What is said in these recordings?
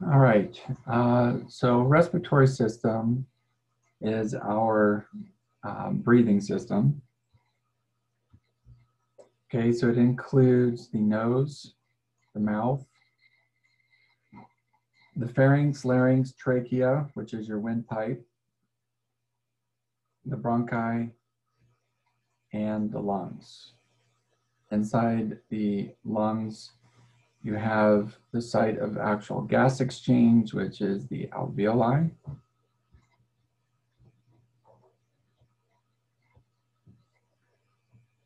All right. Uh, so respiratory system is our um, breathing system. Okay, so it includes the nose, the mouth, the pharynx, larynx, trachea, which is your windpipe, the bronchi, and the lungs. Inside the lungs, you have the site of actual gas exchange, which is the alveoli.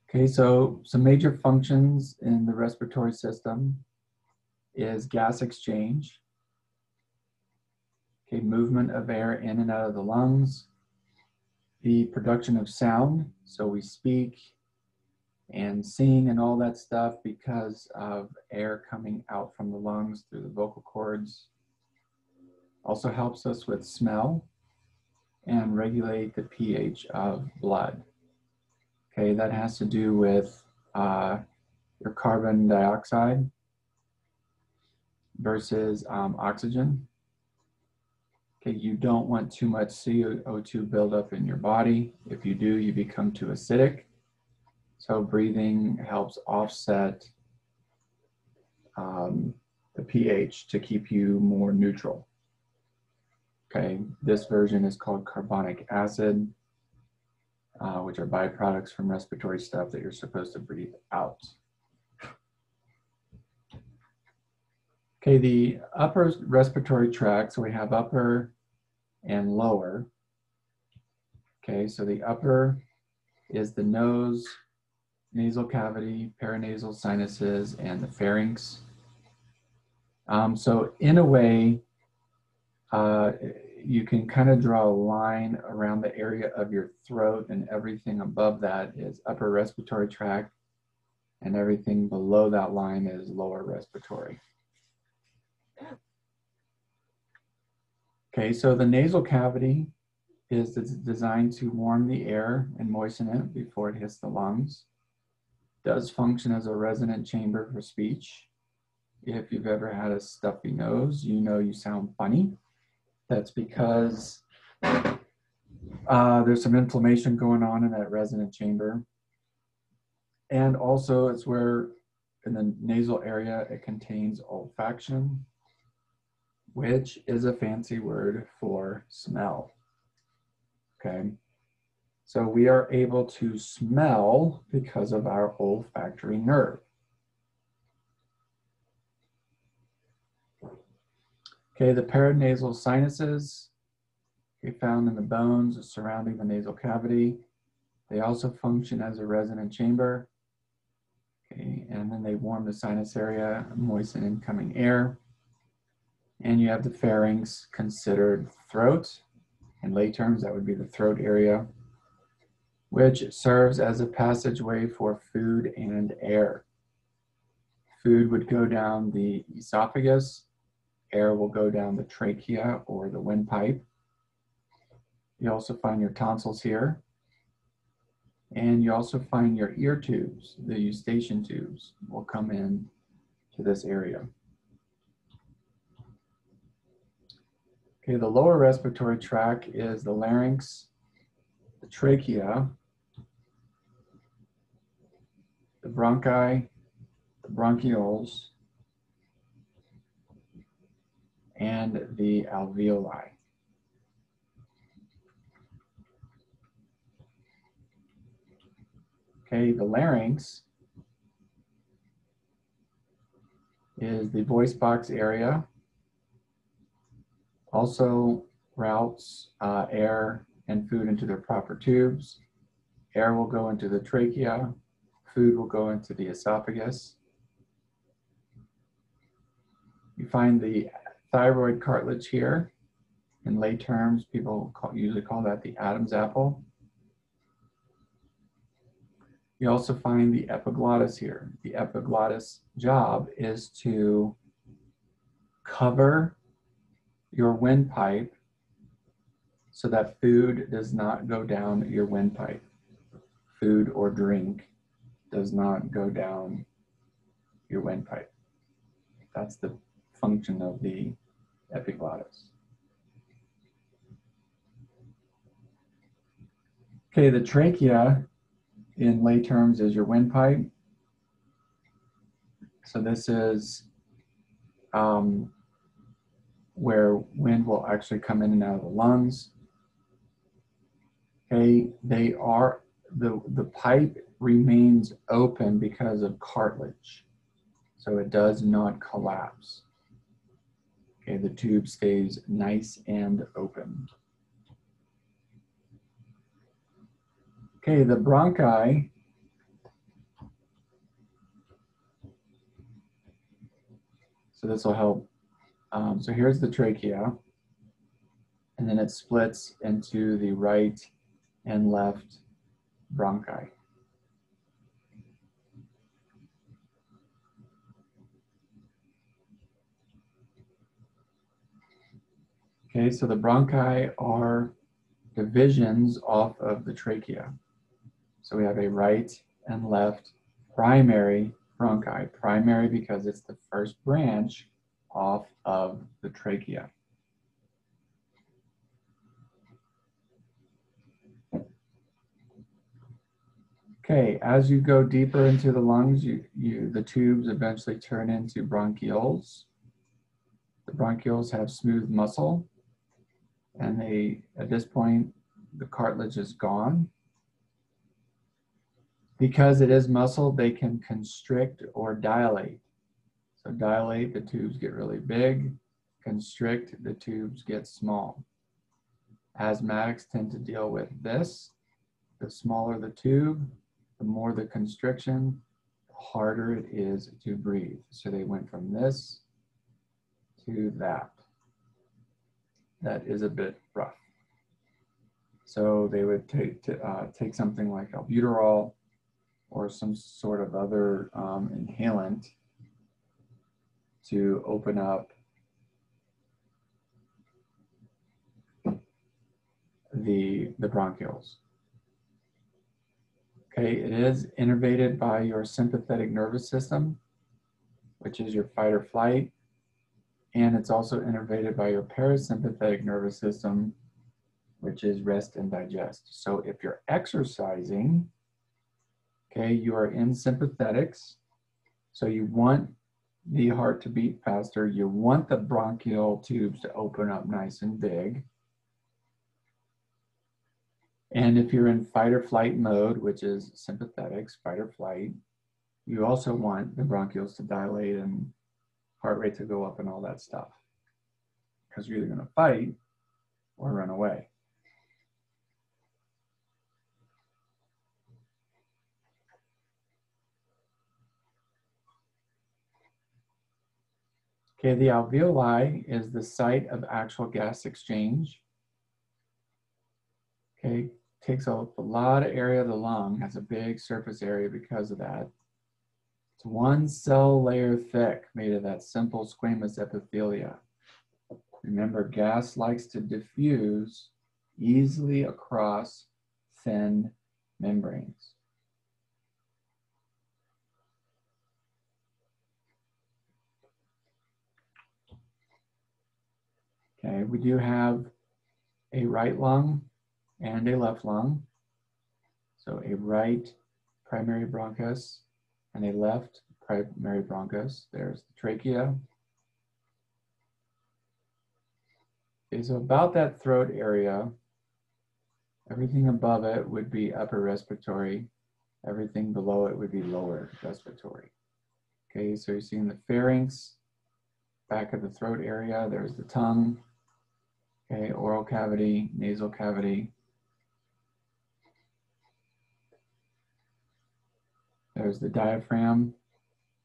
Okay, so some major functions in the respiratory system is gas exchange, okay, movement of air in and out of the lungs, the production of sound, so we speak, and sing and all that stuff because of air coming out from the lungs through the vocal cords. Also helps us with smell and regulate the pH of blood. Okay, that has to do with uh, your carbon dioxide versus um, oxygen. Okay, you don't want too much CO2 buildup in your body. If you do, you become too acidic so breathing helps offset um, the pH to keep you more neutral. Okay, this version is called carbonic acid, uh, which are byproducts from respiratory stuff that you're supposed to breathe out. Okay, the upper respiratory tract, so we have upper and lower. Okay, so the upper is the nose, nasal cavity, paranasal sinuses, and the pharynx. Um, so in a way, uh, you can kind of draw a line around the area of your throat and everything above that is upper respiratory tract and everything below that line is lower respiratory. Okay, so the nasal cavity is designed to warm the air and moisten it before it hits the lungs does function as a resonant chamber for speech. If you've ever had a stuffy nose, you know you sound funny. That's because uh, there's some inflammation going on in that resonant chamber. And also it's where in the nasal area, it contains olfaction, which is a fancy word for smell. Okay. So we are able to smell because of our olfactory nerve. Okay, the paranasal sinuses we found in the bones surrounding the nasal cavity. They also function as a resonant chamber. Okay, and then they warm the sinus area, moisten incoming air. And you have the pharynx considered throat. In lay terms, that would be the throat area which serves as a passageway for food and air. Food would go down the esophagus, air will go down the trachea or the windpipe. You also find your tonsils here. And you also find your ear tubes, the eustachian tubes will come in to this area. Okay, the lower respiratory tract is the larynx, the trachea, the bronchi, the bronchioles, and the alveoli. Okay, the larynx is the voice box area. Also routes uh, air and food into their proper tubes. Air will go into the trachea, food will go into the esophagus. You find the thyroid cartilage here. In lay terms, people call, usually call that the Adam's apple. You also find the epiglottis here. The epiglottis job is to cover your windpipe so that food does not go down your windpipe, food or drink does not go down your windpipe. That's the function of the epiglottis. Okay, the trachea in lay terms is your windpipe. So this is um, where wind will actually come in and out of the lungs. Okay, they are, the, the pipe remains open because of cartilage. So it does not collapse. Okay, the tube stays nice and open. Okay, the bronchi So this will help. Um, so here's the trachea, and then it splits into the right and left bronchi. Okay, so the bronchi are divisions off of the trachea. So we have a right and left primary bronchi. Primary because it's the first branch off of the trachea. Okay, as you go deeper into the lungs, you, you the tubes eventually turn into bronchioles. The bronchioles have smooth muscle, and they at this point the cartilage is gone. Because it is muscle, they can constrict or dilate. So dilate, the tubes get really big. Constrict, the tubes get small. Asthmatics tend to deal with this. The smaller the tube, the more the constriction, the harder it is to breathe. So they went from this to that. That is a bit rough. So they would take, uh, take something like albuterol or some sort of other um, inhalant to open up the, the bronchioles. Okay, it is innervated by your sympathetic nervous system, which is your fight or flight, and it's also innervated by your parasympathetic nervous system, which is rest and digest. So if you're exercising, Okay, you are in sympathetics. So you want the heart to beat faster. You want the bronchial tubes to open up nice and big. And if you're in fight or flight mode, which is sympathetics, fight or flight, you also want the bronchioles to dilate and heart rate to go up and all that stuff. Because you're either going to fight or run away. Okay, the alveoli is the site of actual gas exchange. Okay, takes up a lot of area of the lung, has a big surface area because of that. It's one cell layer thick, made of that simple squamous epithelia. Remember, gas likes to diffuse easily across thin membranes. Okay, we do have a right lung and a left lung. So a right primary bronchus and a left primary bronchus. There's the trachea. Okay, so about that throat area, everything above it would be upper respiratory. Everything below it would be lower respiratory. Okay, so you're seeing the pharynx, back of the throat area. There's the tongue, Okay, oral cavity, nasal cavity. There's the diaphragm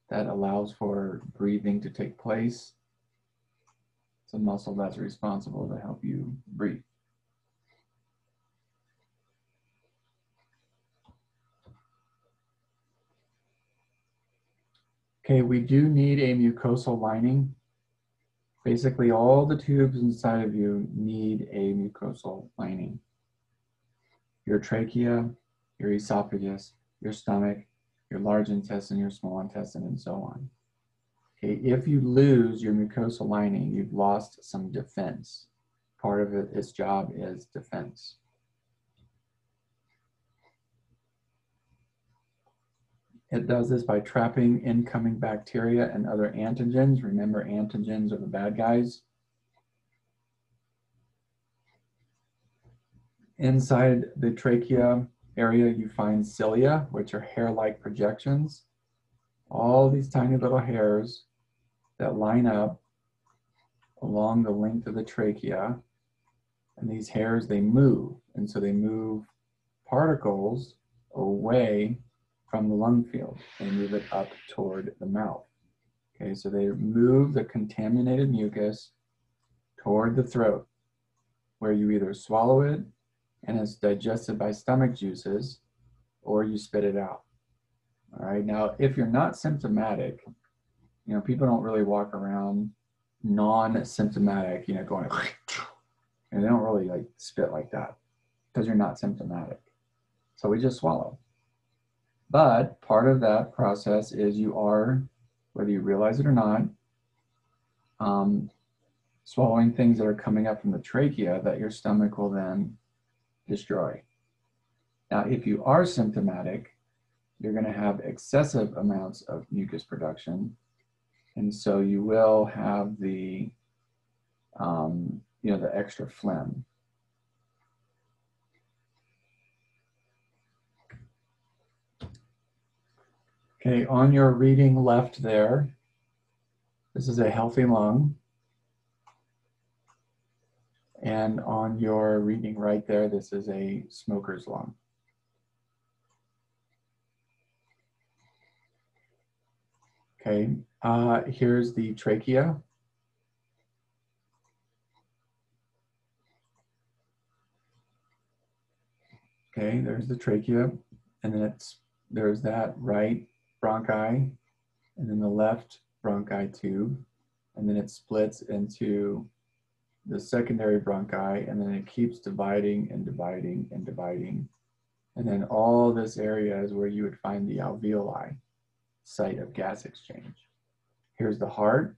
that allows for breathing to take place. It's a muscle that's responsible to help you breathe. Okay, we do need a mucosal lining Basically, all the tubes inside of you need a mucosal lining. Your trachea, your esophagus, your stomach, your large intestine, your small intestine, and so on. Okay, if you lose your mucosal lining, you've lost some defense. Part of it, its job is defense. It does this by trapping incoming bacteria and other antigens. Remember, antigens are the bad guys. Inside the trachea area, you find cilia, which are hair-like projections. All these tiny little hairs that line up along the length of the trachea. And these hairs, they move. And so they move particles away from the lung field. They move it up toward the mouth. Okay, so they move the contaminated mucus toward the throat, where you either swallow it and it's digested by stomach juices, or you spit it out. All right, now if you're not symptomatic, you know, people don't really walk around non-symptomatic, you know, going, and they don't really like spit like that because you're not symptomatic. So we just swallow. But part of that process is you are, whether you realize it or not, um, swallowing things that are coming up from the trachea that your stomach will then destroy. Now, if you are symptomatic, you're going to have excessive amounts of mucus production. And so you will have the, um, you know, the extra phlegm. Okay, on your reading left there, this is a healthy lung. And on your reading right there, this is a smoker's lung. Okay, uh, here's the trachea. Okay, there's the trachea, and then it's there's that right bronchi, and then the left bronchi tube, and then it splits into the secondary bronchi, and then it keeps dividing and dividing and dividing. And then all this area is where you would find the alveoli, site of gas exchange. Here's the heart.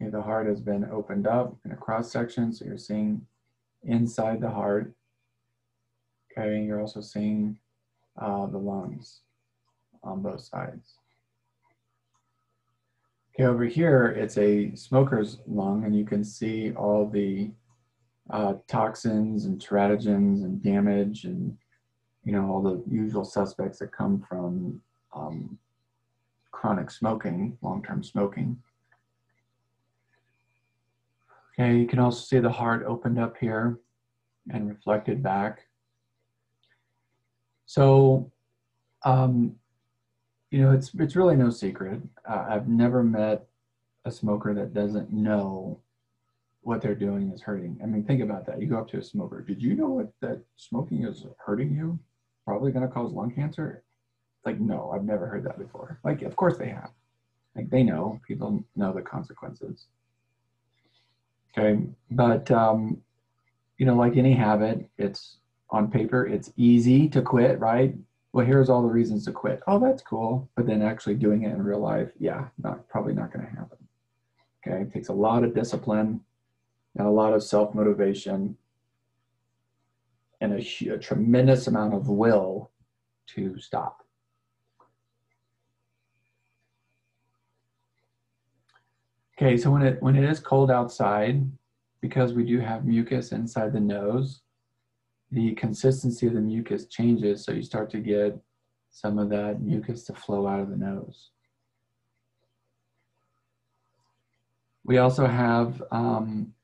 Okay, the heart has been opened up in a cross section, so you're seeing inside the heart. Okay, you're also seeing uh, the lungs on both sides. Okay, over here, it's a smoker's lung, and you can see all the uh, toxins and teratogens and damage and, you know, all the usual suspects that come from um, chronic smoking, long-term smoking. Okay, you can also see the heart opened up here and reflected back. So um, you know, it's it's really no secret. Uh, I've never met a smoker that doesn't know what they're doing is hurting. I mean, think about that. You go up to a smoker. Did you know what that smoking is hurting you? Probably going to cause lung cancer. Like, no, I've never heard that before. Like, of course they have. Like, they know. People know the consequences. Okay, but um, you know, like any habit, it's on paper. It's easy to quit, right? Well, here's all the reasons to quit. Oh, that's cool. But then actually doing it in real life, yeah, not probably not going to happen. Okay, it takes a lot of discipline and a lot of self motivation and a, a tremendous amount of will to stop. Okay, so when it when it is cold outside, because we do have mucus inside the nose, the consistency of the mucus changes, so you start to get some of that mucus to flow out of the nose. We also have um,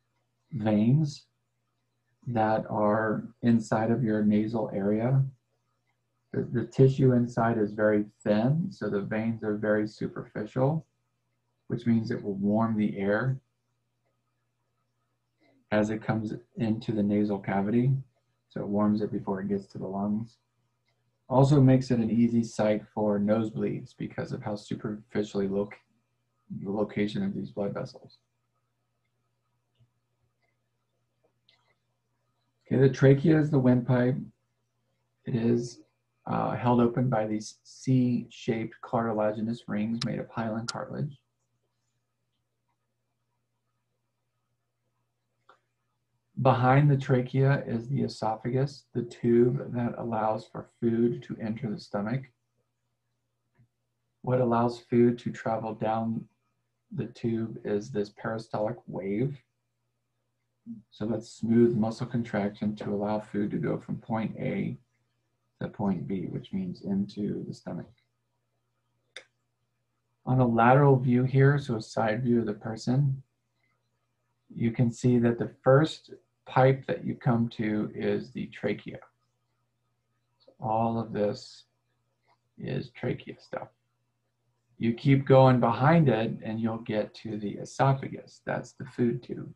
veins that are inside of your nasal area. The, the tissue inside is very thin, so the veins are very superficial, which means it will warm the air as it comes into the nasal cavity so it warms it before it gets to the lungs. Also makes it an easy site for nosebleeds because of how superficially loc the location of these blood vessels. Okay, the trachea is the windpipe. It is uh, held open by these C-shaped cartilaginous rings made of hyaline cartilage. Behind the trachea is the esophagus, the tube that allows for food to enter the stomach. What allows food to travel down the tube is this peristaltic wave. So that's smooth muscle contraction to allow food to go from point A to point B, which means into the stomach. On a lateral view here, so a side view of the person, you can see that the first pipe that you come to is the trachea. So all of this is trachea stuff. You keep going behind it and you'll get to the esophagus. That's the food tube.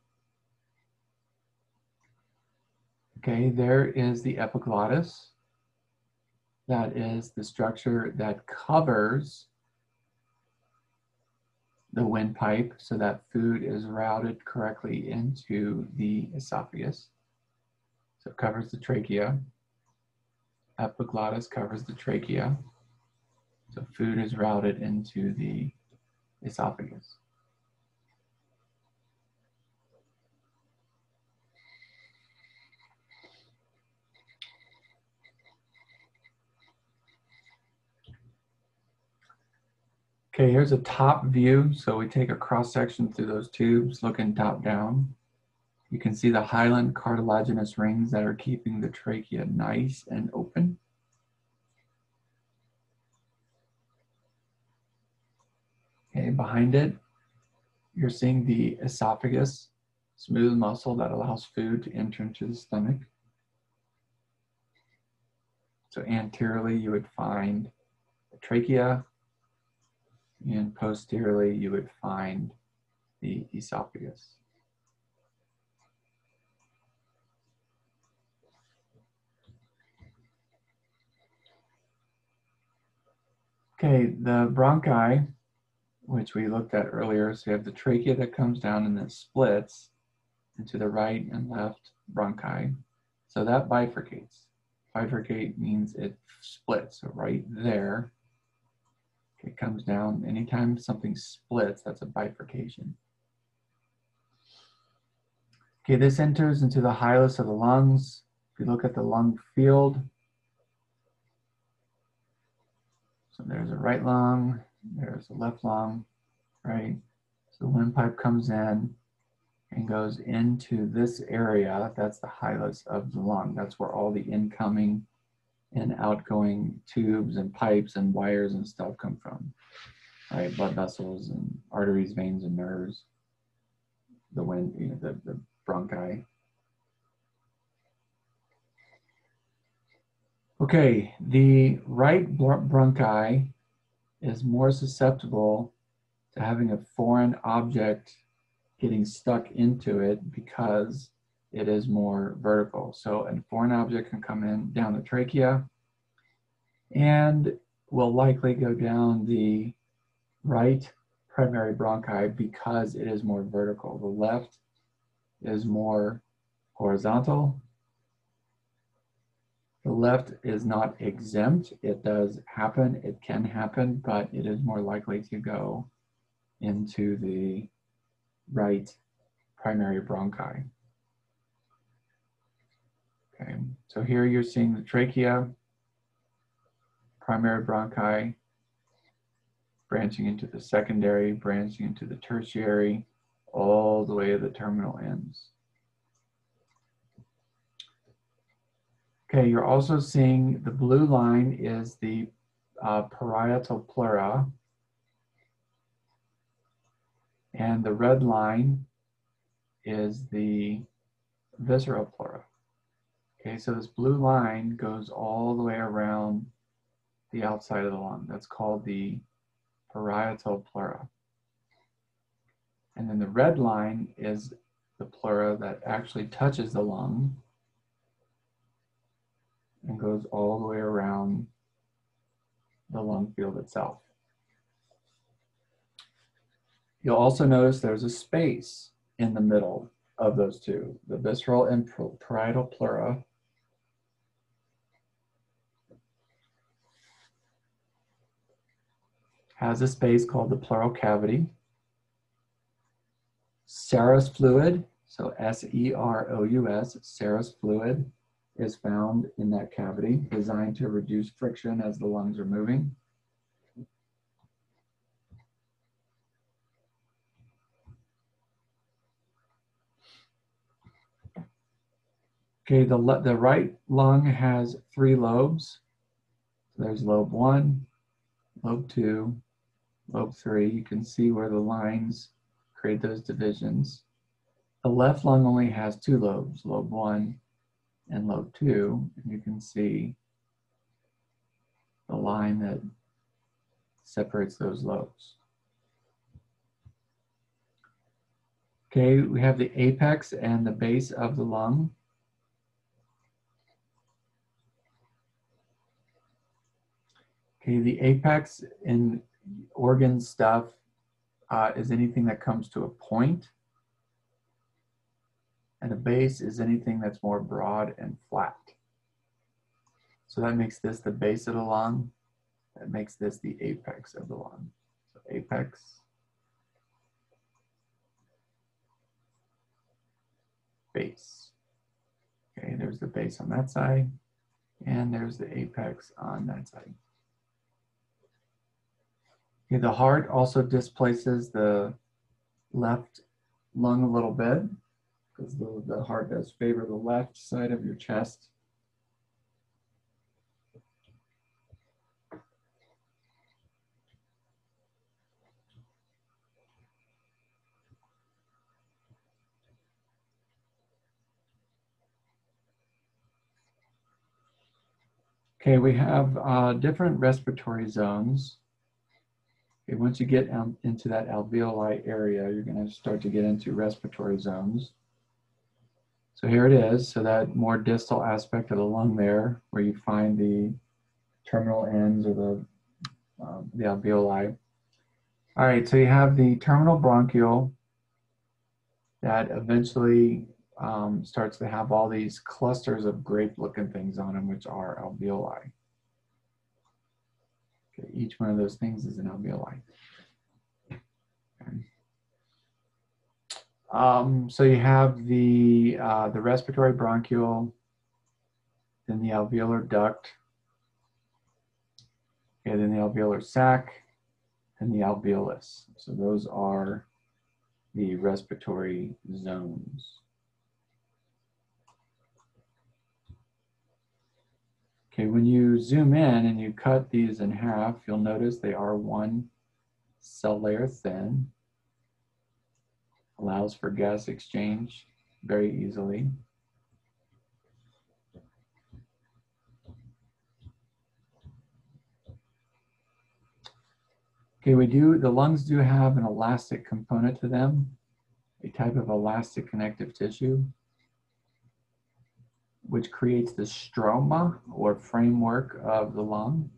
Okay, there is the epiglottis. That is the structure that covers the windpipe so that food is routed correctly into the esophagus. So it covers the trachea. Epiglottis covers the trachea. So food is routed into the esophagus. Okay, here's a top view. So we take a cross section through those tubes looking top down. You can see the hyaline cartilaginous rings that are keeping the trachea nice and open. Okay, behind it, you're seeing the esophagus, smooth muscle that allows food to enter into the stomach. So anteriorly, you would find the trachea, and posteriorly you would find the esophagus. Okay, the bronchi, which we looked at earlier, so you have the trachea that comes down and then splits into the right and left bronchi. So that bifurcates. Bifurcate means it splits. So right there it comes down. Anytime something splits, that's a bifurcation. Okay, this enters into the hilus of the lungs. If you look at the lung field, so there's a right lung, there's a left lung, right? So the windpipe comes in and goes into this area. That's the hilus of the lung. That's where all the incoming and outgoing tubes and pipes and wires and stuff come from. Right, blood vessels and arteries, veins, and nerves. The wind, you know, the, the bronchi. Okay, the right bronchi is more susceptible to having a foreign object getting stuck into it because it is more vertical. So a foreign object can come in down the trachea and will likely go down the right primary bronchi because it is more vertical. The left is more horizontal. The left is not exempt. It does happen, it can happen, but it is more likely to go into the right primary bronchi. Okay, so here you're seeing the trachea, primary bronchi, branching into the secondary, branching into the tertiary, all the way to the terminal ends. Okay, you're also seeing the blue line is the uh, parietal pleura, and the red line is the visceral pleura. Okay, so this blue line goes all the way around the outside of the lung. That's called the parietal pleura. And then the red line is the pleura that actually touches the lung and goes all the way around the lung field itself. You'll also notice there's a space in the middle of those two, the visceral and parietal pleura has a space called the pleural cavity. Serous fluid, So S-E-R-O-U-S, serous fluid, is found in that cavity, designed to reduce friction as the lungs are moving. Okay, the, the right lung has three lobes. So there's lobe one, lobe two, lobe three. You can see where the lines create those divisions. The left lung only has two lobes, lobe one and lobe two. And you can see the line that separates those lobes. Okay, we have the apex and the base of the lung. Okay, the apex in organ stuff uh, is anything that comes to a point, and a base is anything that's more broad and flat. So that makes this the base of the lung. That makes this the apex of the lung. So apex, base. Okay, there's the base on that side, and there's the apex on that side. Okay, the heart also displaces the left lung a little bit because the, the heart does favor the left side of your chest. Okay, we have uh, different respiratory zones. Okay, once you get um, into that alveoli area, you're going to start to get into respiratory zones. So here it is. So that more distal aspect of the lung there, where you find the terminal ends or the, uh, the alveoli. All right, so you have the terminal bronchiole that eventually um, starts to have all these clusters of grape-looking things on them, which are alveoli. Okay, each one of those things is an alveoli. Um, so you have the, uh, the respiratory bronchiole, then the alveolar duct, okay, then the alveolar sac, and the alveolus. So those are the respiratory zones. Okay, when you zoom in and you cut these in half, you'll notice they are one cell layer thin. Allows for gas exchange very easily. Okay, we do, the lungs do have an elastic component to them, a type of elastic connective tissue which creates the stroma or framework of the lung.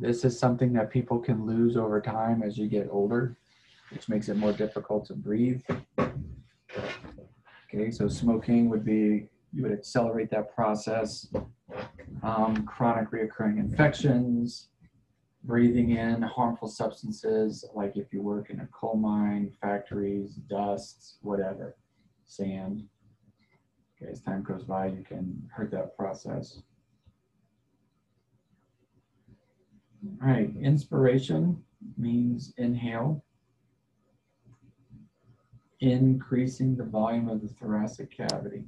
This is something that people can lose over time as you get older, which makes it more difficult to breathe. Okay, so smoking would be, you would accelerate that process. Um, chronic reoccurring infections, breathing in harmful substances, like if you work in a coal mine, factories, dust, whatever sand. Okay, as time goes by, you can hurt that process. All right, inspiration means inhale, increasing the volume of the thoracic cavity.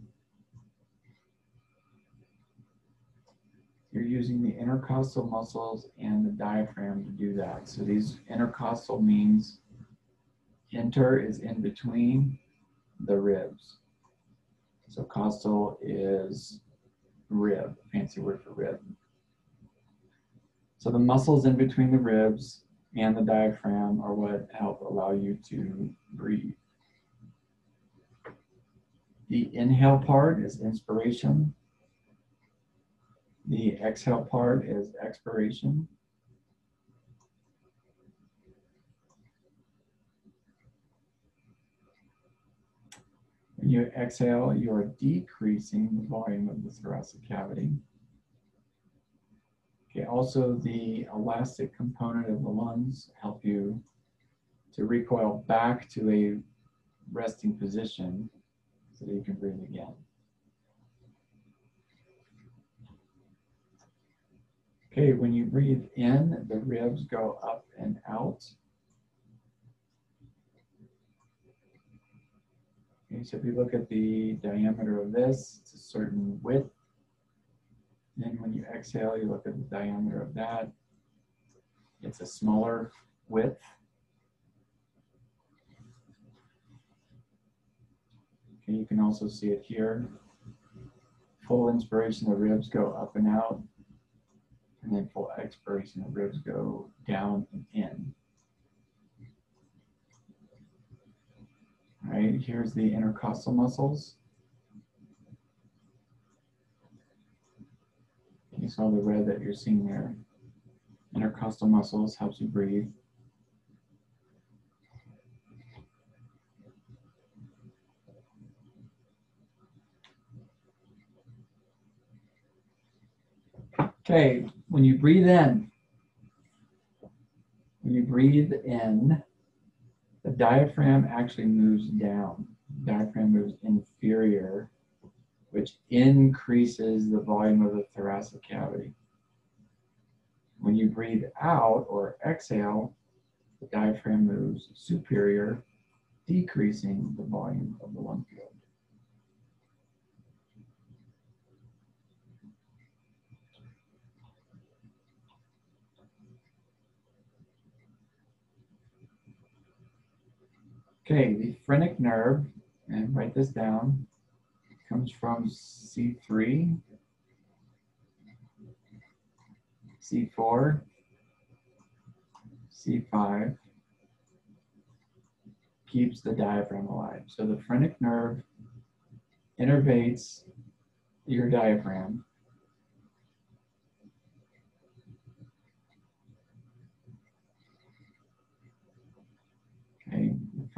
You're using the intercostal muscles and the diaphragm to do that. So these intercostal means inter is in between, the ribs. So costal is rib, fancy word for rib. So the muscles in between the ribs and the diaphragm are what help allow you to breathe. The inhale part is inspiration. The exhale part is expiration. When you exhale, you are decreasing the volume of the thoracic cavity. Okay, also the elastic component of the lungs help you to recoil back to a resting position so that you can breathe again. Okay, when you breathe in, the ribs go up and out. Okay, so if you look at the diameter of this, it's a certain width. Then when you exhale, you look at the diameter of that. It's a smaller width. Okay, you can also see it here. Full inspiration, the ribs go up and out. And then full expiration, the ribs go down and in. Right, here's the intercostal muscles. You saw the red that you're seeing there. Intercostal muscles helps you breathe. Okay, when you breathe in, when you breathe in, diaphragm actually moves down. Diaphragm moves inferior, which increases the volume of the thoracic cavity. When you breathe out or exhale, the diaphragm moves superior, decreasing the volume of the lung field. Okay, the phrenic nerve, and write this down, comes from C3, C4, C5, keeps the diaphragm alive. So the phrenic nerve innervates your diaphragm.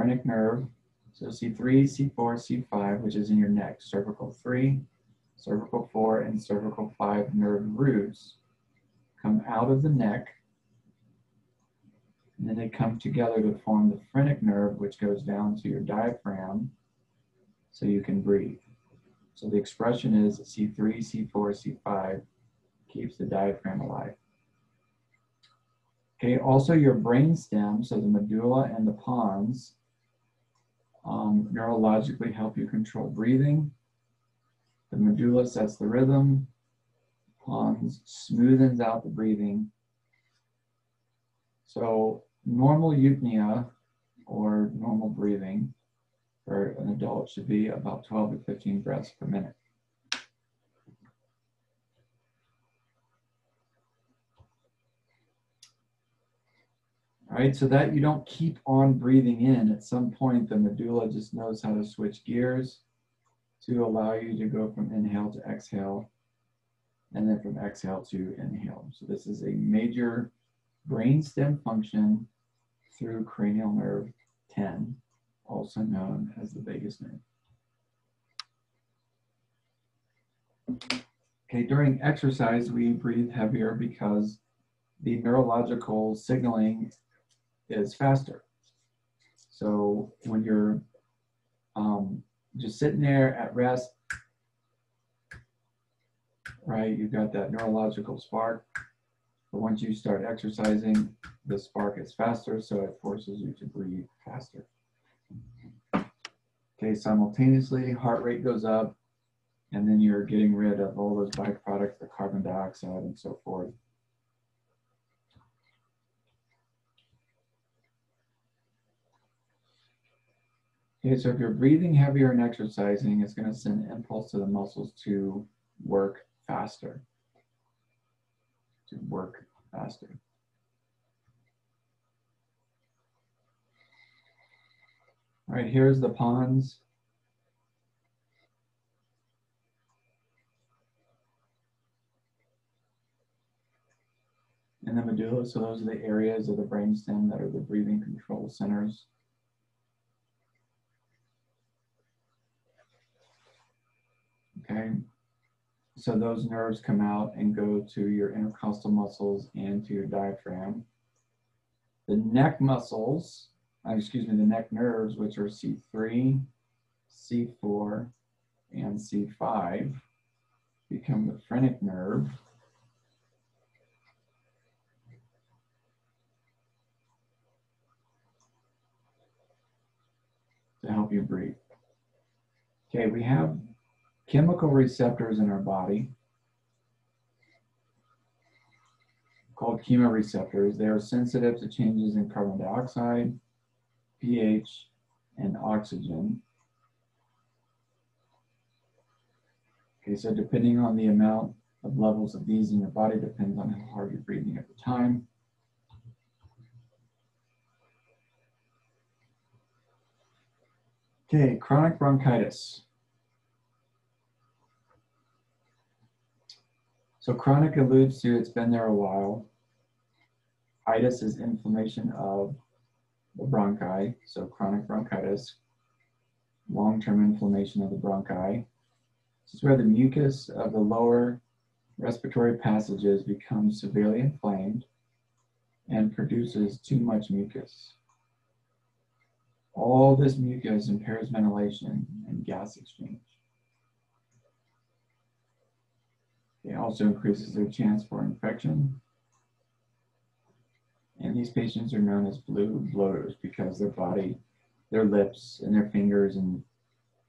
Phrenic nerve. So C3, C4, C5, which is in your neck, cervical 3, cervical 4, and cervical 5 nerve roots come out of the neck and then they come together to form the phrenic nerve, which goes down to your diaphragm so you can breathe. So the expression is C3, C4, C5 keeps the diaphragm alive. Okay, also your brain stem, so the medulla and the pons, um, neurologically help you control breathing. The medulla sets the rhythm, pons smoothens out the breathing. So normal eupnea or normal breathing for an adult should be about 12 to 15 breaths per minute. All right, so that you don't keep on breathing in, at some point the medulla just knows how to switch gears to allow you to go from inhale to exhale and then from exhale to inhale. So this is a major brainstem function through cranial nerve 10, also known as the vagus nerve. Okay, during exercise, we breathe heavier because the neurological signaling is faster. So when you're um, just sitting there at rest, right, you've got that neurological spark. But once you start exercising, the spark is faster, so it forces you to breathe faster. Okay, simultaneously, heart rate goes up, and then you're getting rid of all those byproducts, the carbon dioxide and so forth. Okay, so if you're breathing heavier and exercising, it's going to send impulse to the muscles to work faster. To work faster. All right, here's the pons. And the medulla, so those are the areas of the brainstem that are the breathing control centers. Okay, so those nerves come out and go to your intercostal muscles and to your diaphragm. The neck muscles uh, excuse me, the neck nerves, which are C3, C4, and C5, become the phrenic nerve. To help you breathe. Okay, we have chemical receptors in our body called chemoreceptors. They are sensitive to changes in carbon dioxide, pH, and oxygen. Okay, so depending on the amount of levels of these in your body depends on how hard you're breathing at the time. Okay, chronic bronchitis. So chronic alludes to it's been there a while. Itis is inflammation of the bronchi, so chronic bronchitis, long-term inflammation of the bronchi. This is where the mucus of the lower respiratory passages becomes severely inflamed and produces too much mucus. All this mucus impairs ventilation and gas exchange. It also increases their chance for infection. And these patients are known as blue bloaters because their body, their lips and their fingers and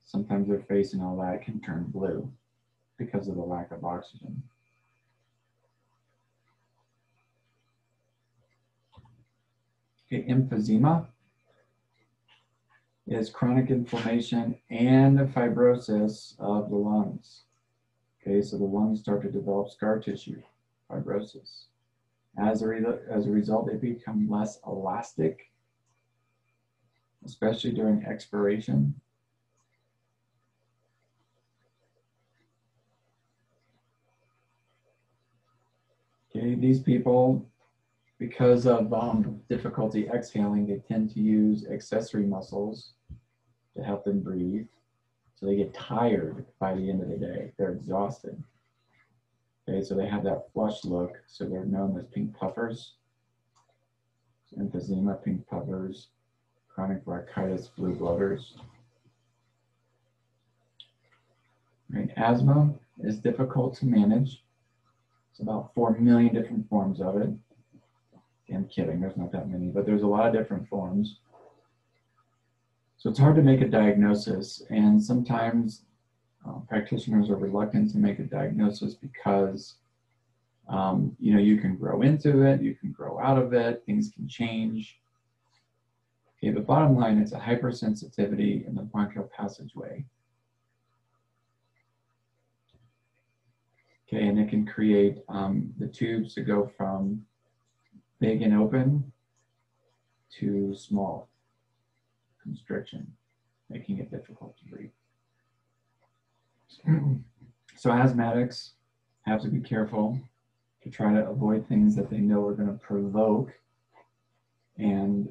sometimes their face and all that can turn blue because of the lack of oxygen. Okay, emphysema is chronic inflammation and fibrosis of the lungs. Okay, so the lungs start to develop scar tissue, fibrosis. As a, re as a result, they become less elastic, especially during expiration. Okay, these people, because of um, difficulty exhaling, they tend to use accessory muscles to help them breathe. So they get tired by the end of the day. They're exhausted. Okay, so they have that flushed look. So they're known as pink puffers. Emphysema, pink puffers, chronic bronchitis, blue bloaters. Right, asthma is difficult to manage. It's about 4 million different forms of it. I'm kidding, there's not that many, but there's a lot of different forms. So it's hard to make a diagnosis, and sometimes uh, practitioners are reluctant to make a diagnosis because um, you know you can grow into it, you can grow out of it, things can change. Okay, but bottom line, it's a hypersensitivity in the bronchial passageway. Okay, and it can create um, the tubes to go from big and open to small constriction, making it difficult to breathe. So asthmatics have to be careful to try to avoid things that they know are going to provoke and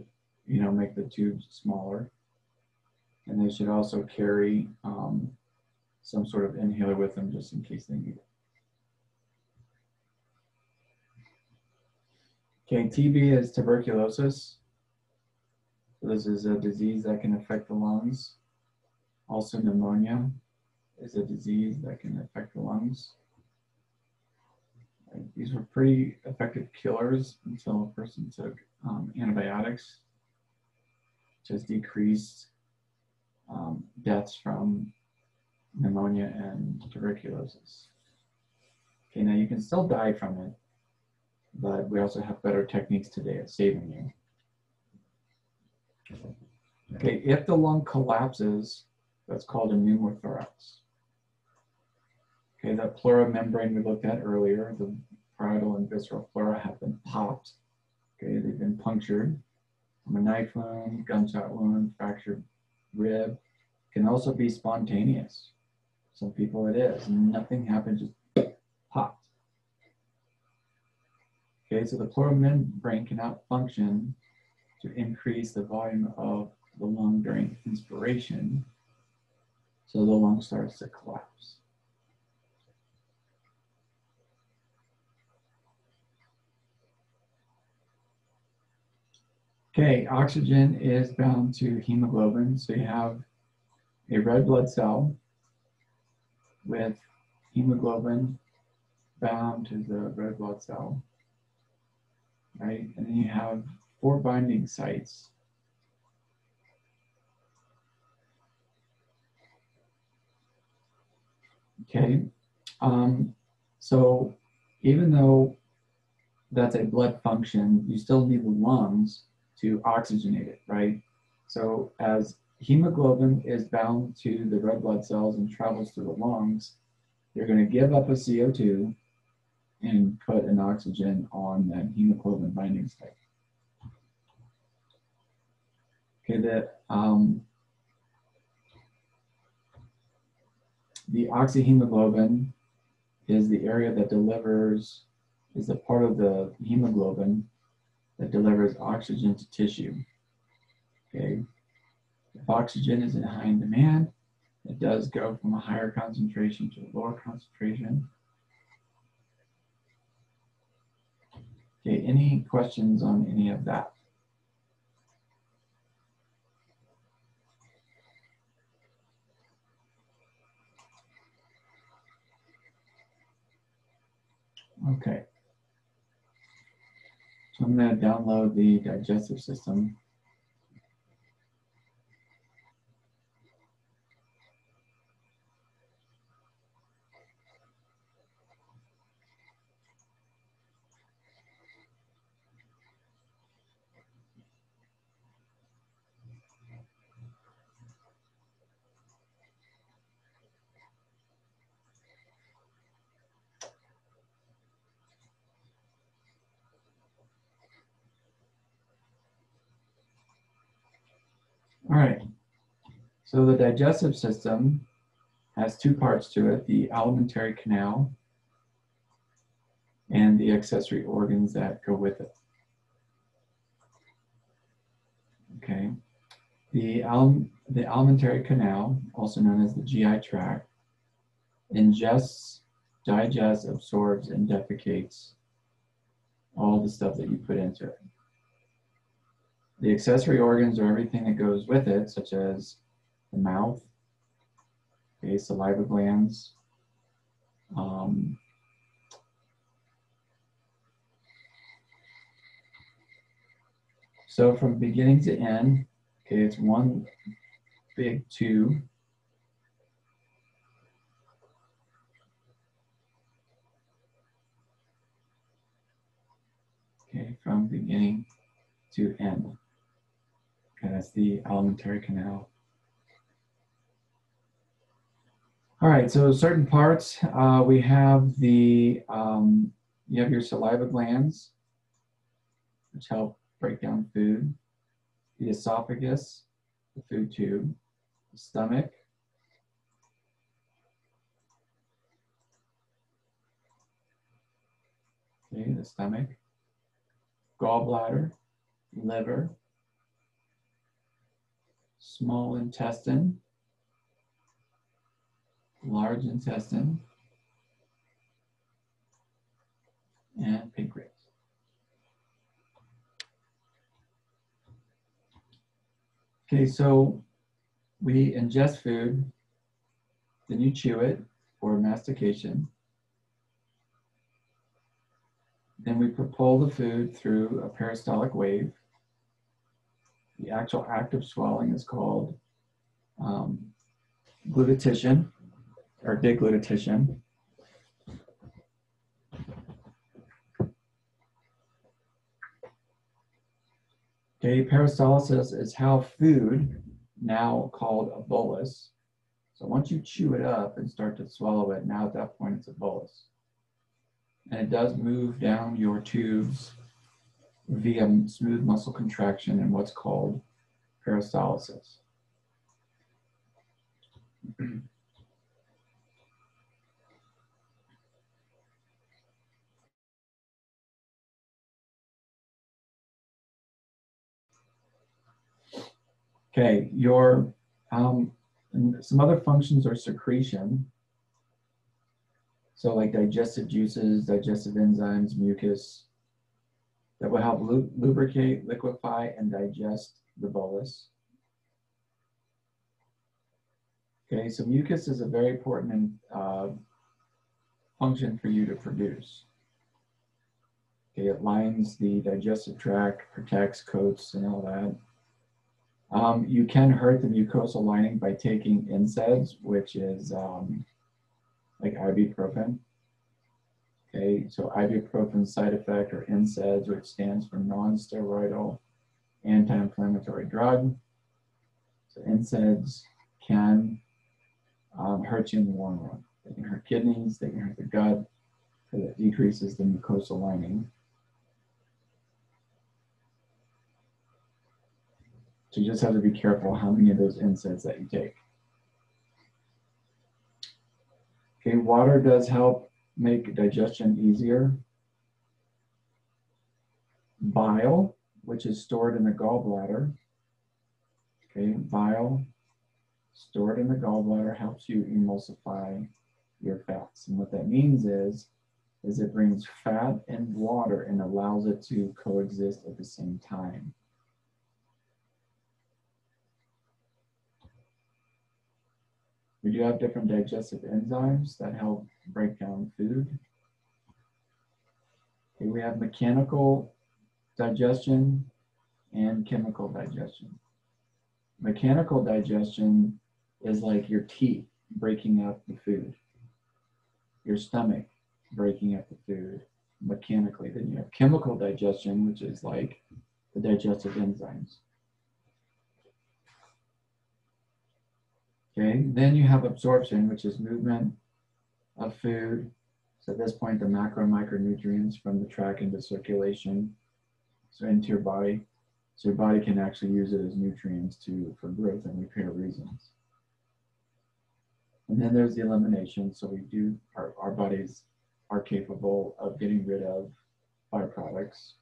you know make the tubes smaller. And they should also carry um, some sort of inhaler with them just in case they need it. Okay, TB is tuberculosis. This is a disease that can affect the lungs. Also pneumonia is a disease that can affect the lungs. These were pretty effective killers until a person took um, antibiotics, has decreased um, deaths from pneumonia and tuberculosis. Okay, now you can still die from it, but we also have better techniques today at saving you. Okay, if the lung collapses, that's called a pneumothorax. Okay, that pleura membrane we looked at earlier, the parietal and visceral pleura have been popped. Okay, they've been punctured from a knife wound, gunshot wound, fractured rib. Can also be spontaneous. Some people it is. Nothing happens, just popped. Okay, so the pleural membrane cannot function to increase the volume of the lung during inspiration. So the lung starts to collapse. Okay, oxygen is bound to hemoglobin. So you have a red blood cell with hemoglobin bound to the red blood cell, right? And then you have four binding sites. Okay, um, so even though that's a blood function, you still need the lungs to oxygenate it, right? So as hemoglobin is bound to the red blood cells and travels through the lungs, you're going to give up a CO2 and put an oxygen on that hemoglobin binding site. Okay, the, um, the oxyhemoglobin is the area that delivers, is the part of the hemoglobin that delivers oxygen to tissue. Okay, if oxygen is in high demand, it does go from a higher concentration to a lower concentration. Okay, any questions on any of that? Okay. So I'm going to download the digestive system. All right. So the digestive system has two parts to it, the alimentary canal and the accessory organs that go with it. Okay. The, al the alimentary canal, also known as the GI tract, ingests, digests, absorbs, and defecates all the stuff that you put into it. The accessory organs are everything that goes with it, such as the mouth, okay, saliva glands, um, so from beginning to end, okay, it's one big tube. Okay, from beginning to end. Okay, that's the alimentary canal. All right, so certain parts, uh, we have the, um, you have your saliva glands, which help break down food, the esophagus, the food tube, the stomach, okay, the stomach, gallbladder, liver, small intestine, large intestine, and pancreas. Okay, so we ingest food, then you chew it for mastication. Then we propel the food through a peristaltic wave. The actual act of swallowing is called um, or deglutition. Okay, peristalsis is how food, now called a bolus, so once you chew it up and start to swallow it, now at that point it's a bolus. And it does move down your tubes via smooth muscle contraction and what's called peristalsis. Okay, your um, some other functions are secretion. So like digestive juices, digestive enzymes, mucus, that will help lu- lubricate, liquefy, and digest the bolus. Okay, so mucus is a very important uh, function for you to produce. Okay, it lines the digestive tract, protects, coats, and all that. Um, you can hurt the mucosal lining by taking NSAIDs, which is um, like ibuprofen. Okay, so ibuprofen side effect or NSAIDs, which stands for non-steroidal anti-inflammatory drug. So NSAIDs can um, hurt you in the long run. They can hurt kidneys, they can hurt the gut, because it decreases the mucosal lining. So you just have to be careful how many of those NSAIDs that you take. Okay, water does help make digestion easier. Bile, which is stored in the gallbladder. Okay, bile stored in the gallbladder helps you emulsify your fats. And what that means is, is it brings fat and water and allows it to coexist at the same time. We do have different digestive enzymes that help break down food. Okay, we have mechanical digestion and chemical digestion. Mechanical digestion is like your teeth breaking up the food, your stomach breaking up the food mechanically. Then you have chemical digestion, which is like the digestive enzymes. Okay, then you have absorption, which is movement of food. So at this point, the macro and micronutrients from the tract into circulation, so into your body. So your body can actually use it as nutrients to for growth and repair reasons. And then there's the elimination. So we do our, our bodies are capable of getting rid of byproducts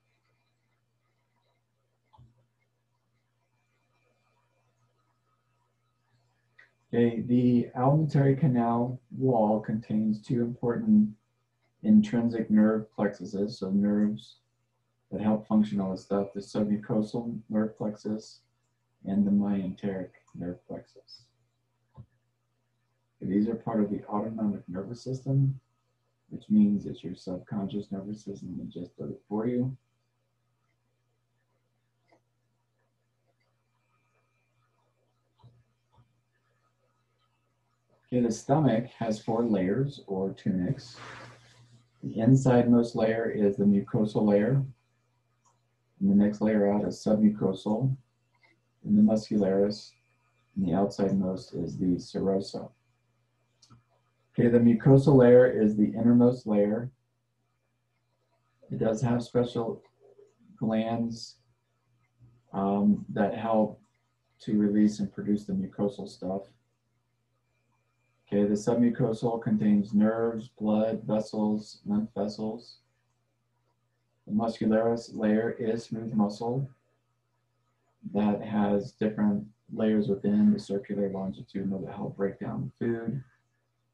Okay, the alimentary canal wall contains two important intrinsic nerve plexuses, so nerves that help function all this stuff, the submucosal nerve plexus and the myenteric nerve plexus. These are part of the autonomic nervous system, which means it's your subconscious nervous system that just does it for you. Okay, the stomach has four layers or tunics. The insidemost layer is the mucosal layer. And the next layer out is submucosal. And the muscularis. And the outsidemost is the serosa. Okay, the mucosal layer is the innermost layer. It does have special glands um, that help to release and produce the mucosal stuff. Okay, the submucosal contains nerves, blood, vessels, lymph vessels. The muscularis layer is smooth muscle that has different layers within the circular longitudinal that help break down food.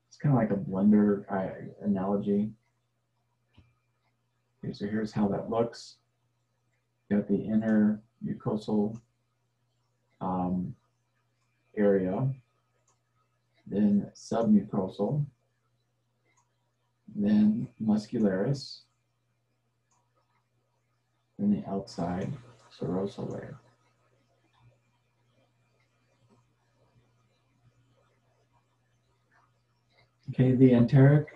It's kind of like a blender uh, analogy. Okay, so here's how that looks. You got the inner mucosal um, area then submucosal, then muscularis, then the outside serosal layer. Okay, the enteric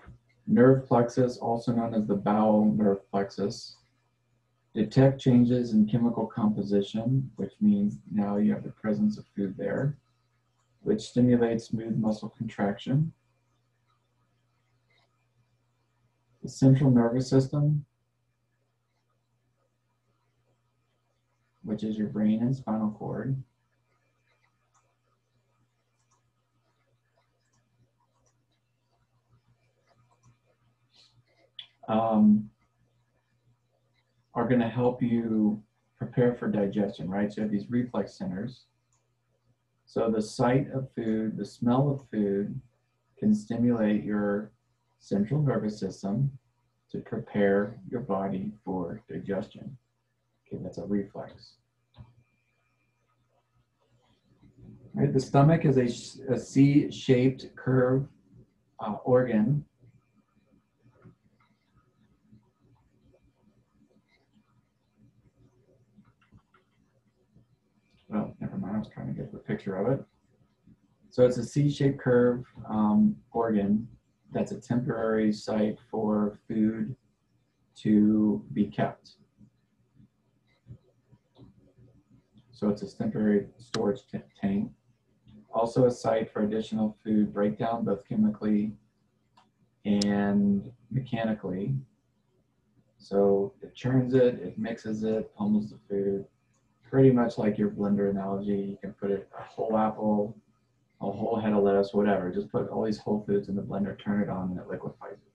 nerve plexus, also known as the bowel nerve plexus, detect changes in chemical composition, which means now you have the presence of food there which stimulates smooth muscle contraction. The central nervous system, which is your brain and spinal cord. Um, are going to help you prepare for digestion, right? So you have these reflex centers so the sight of food, the smell of food can stimulate your central nervous system to prepare your body for digestion. Okay, that's a reflex. Right, the stomach is a, a C-shaped curve uh, organ. Well, never mind, I was trying to get the picture of it. So it's a C-shaped curve um, organ that's a temporary site for food to be kept. So it's a temporary storage tank. Also a site for additional food breakdown, both chemically and mechanically. So it churns it, it mixes it, pummels the food. Pretty much like your blender analogy, you can put it a whole apple, a whole head of lettuce, whatever. Just put all these whole foods in the blender, turn it on, and it liquefies it.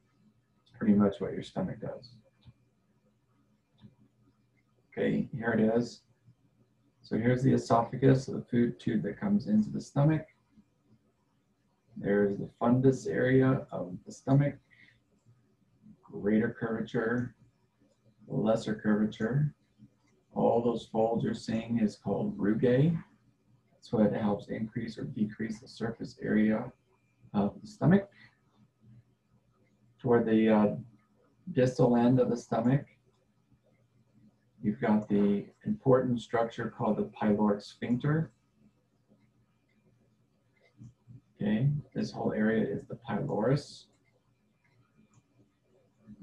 It's pretty much what your stomach does. Okay, here it is. So here's the esophagus, the food tube that comes into the stomach. There's the fundus area of the stomach, greater curvature, lesser curvature. All those folds you're seeing is called rugae. That's what helps increase or decrease the surface area of the stomach. Toward the uh, distal end of the stomach, You've got the important structure called the pyloric sphincter. Okay, this whole area is the pylorus.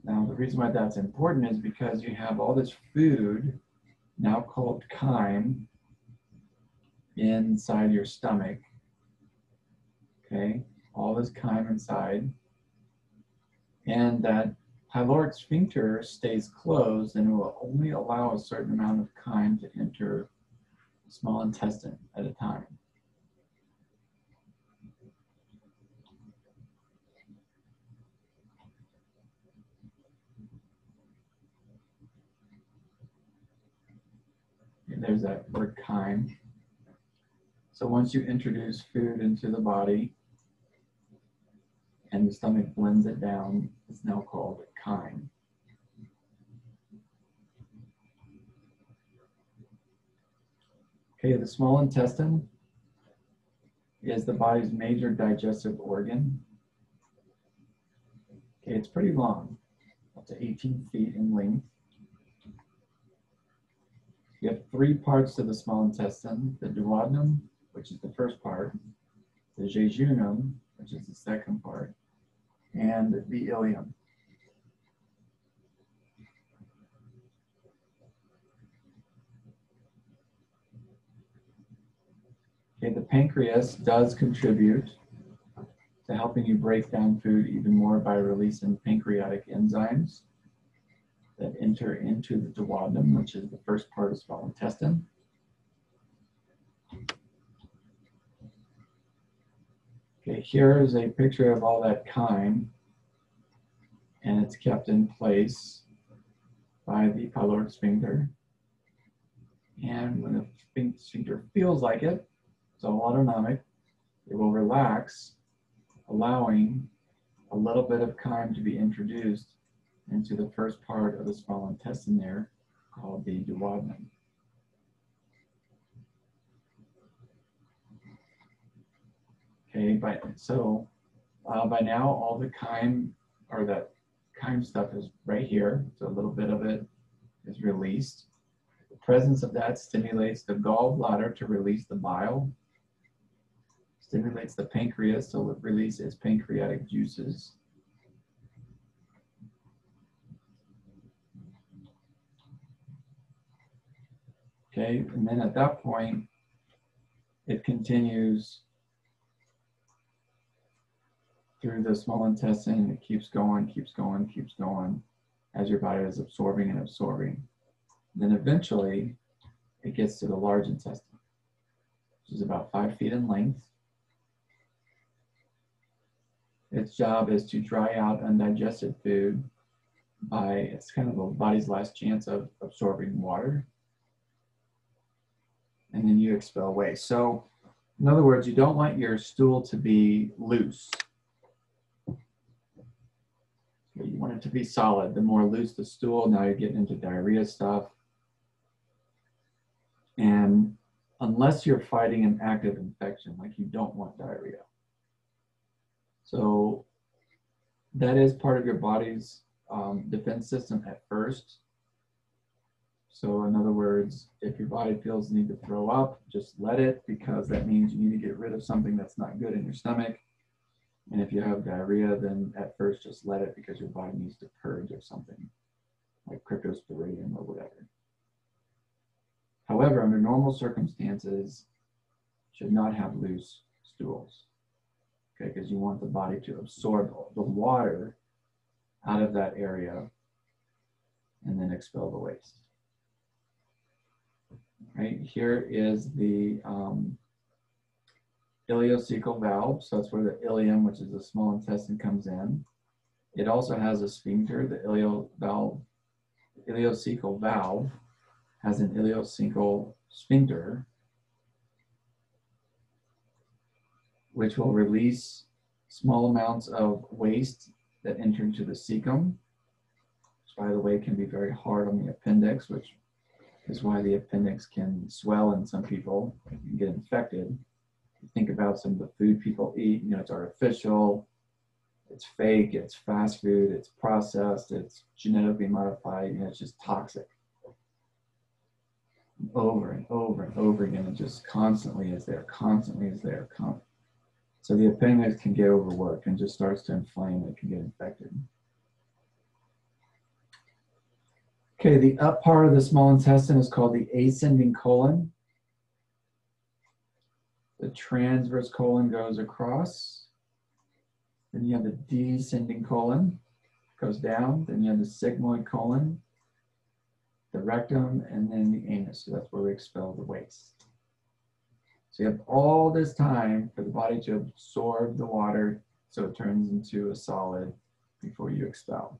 Now, the reason why that's important is because you have all this food, now called chyme, inside your stomach. Okay, all this chyme inside. And that pyloric sphincter stays closed and it will only allow a certain amount of chyme to enter small intestine at a time. And there's that word chyme. So once you introduce food into the body, and the stomach blends it down. It's now called chyme. Okay, the small intestine is the body's major digestive organ. Okay, it's pretty long, up to 18 feet in length. You have three parts to the small intestine, the duodenum, which is the first part, the jejunum, which is the second part, and the ileum. Okay, the pancreas does contribute to helping you break down food even more by releasing pancreatic enzymes that enter into the duodenum, which is the first part of small intestine. Okay, here is a picture of all that chyme, and it's kept in place by the pyloric sphincter. And when the sphincter feels like it, it's all autonomic, it will relax, allowing a little bit of chyme to be introduced into the first part of the small intestine there called the duodenum. Okay, but so uh, by now all the chyme or that chyme stuff is right here. So a little bit of it is released. The presence of that stimulates the gallbladder to release the bile, stimulates the pancreas to release its pancreatic juices. Okay, and then at that point, it continues through the small intestine it keeps going, keeps going, keeps going as your body is absorbing and absorbing. Then eventually it gets to the large intestine, which is about five feet in length. Its job is to dry out undigested food by, it's kind of the body's last chance of absorbing water. And then you expel waste. So, in other words, you don't want your stool to be loose you want it to be solid. The more loose the stool, now you're getting into diarrhea stuff. And unless you're fighting an active infection, like you don't want diarrhea. So that is part of your body's um, defense system at first. So in other words, if your body feels the need to throw up, just let it because that means you need to get rid of something that's not good in your stomach. And if you have diarrhea, then at first just let it because your body needs to purge of something like cryptosporidium or whatever. However, under normal circumstances, should not have loose stools. Okay, because you want the body to absorb the water out of that area and then expel the waste. Right here is the um, ileocecal valve. So that's where the ileum, which is the small intestine, comes in. It also has a sphincter. The ileo valve, ileocecal valve has an ileocecal sphincter, which will release small amounts of waste that enter into the cecum, which by the way can be very hard on the appendix, which is why the appendix can swell in some people and get infected. Think about some of the food people eat, you know, it's artificial, it's fake, it's fast food, it's processed, it's genetically modified, you know, it's just toxic. Over and over and over again, it just constantly is there, constantly is there. So the appendix can get overworked and just starts to inflame, it can get infected. Okay, the up part of the small intestine is called the ascending colon. The transverse colon goes across. Then you have the descending colon, goes down. Then you have the sigmoid colon, the rectum, and then the anus. So that's where we expel the waste. So you have all this time for the body to absorb the water so it turns into a solid before you expel.